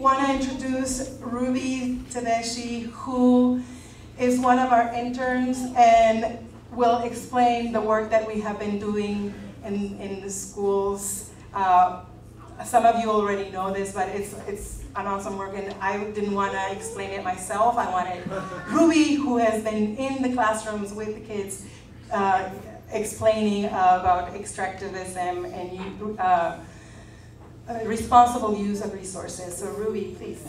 want to introduce Ruby Tedeschi, who is one of our interns and will explain the work that we have been doing in, in the schools. Uh, some of you already know this, but it's, it's an awesome work and I didn't want to explain it myself. I wanted Ruby, who has been in the classrooms with the kids, uh, explaining about extractivism and uh, responsible use of resources. So Ruby, please.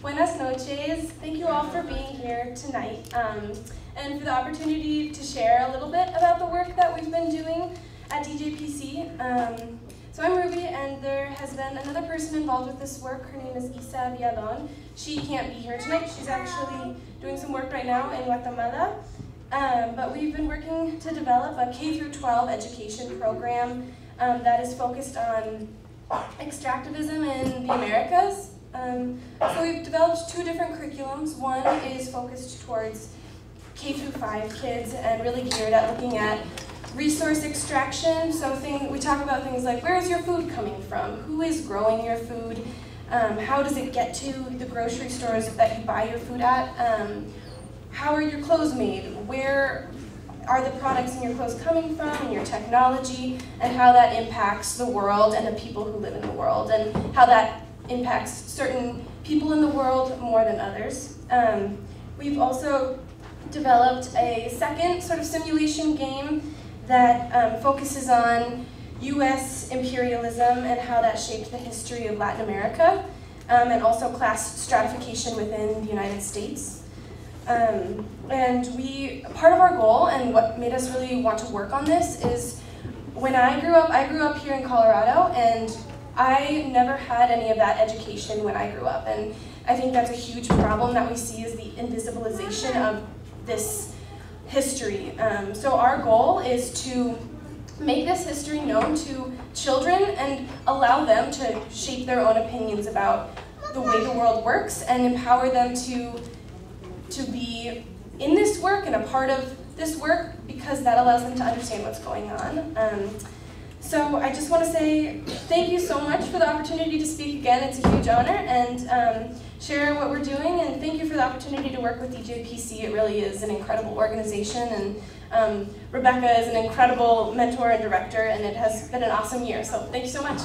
Buenas noches. Thank you all for being here tonight um, and for the opportunity to share a little bit about the work that we've been doing at DJPC. Um, and there has been another person involved with this work. Her name is Isa Villalon. She can't be here tonight. She's actually doing some work right now in Guatemala. Um, but we've been working to develop a K through 12 education program um, that is focused on extractivism in the Americas. Um, so we've developed two different curriculums. One is focused towards K through 5 kids and really geared at looking at resource extraction. So we talk about things like where is your food coming from? Who is growing your food? Um, how does it get to the grocery stores that you buy your food at? Um, how are your clothes made? Where are the products in your clothes coming from and your technology and how that impacts the world and the people who live in the world and how that impacts certain people in the world more than others. Um, we've also developed a second sort of simulation game that um, focuses on US imperialism and how that shaped the history of Latin America, um, and also class stratification within the United States. Um, and we, part of our goal and what made us really want to work on this is when I grew up, I grew up here in Colorado and I never had any of that education when I grew up. And I think that's a huge problem that we see is the invisibilization of this history. Um, so our goal is to make this history known to children and allow them to shape their own opinions about the way the world works and empower them to, to be in this work and a part of this work because that allows them to understand what's going on. Um, so I just want to say thank you so much for the opportunity to speak again. It's a huge honor and um, share what we're doing. And for the opportunity to work with DJPC. It really is an incredible organization. And um, Rebecca is an incredible mentor and director. And it has been an awesome year. So thank you so much.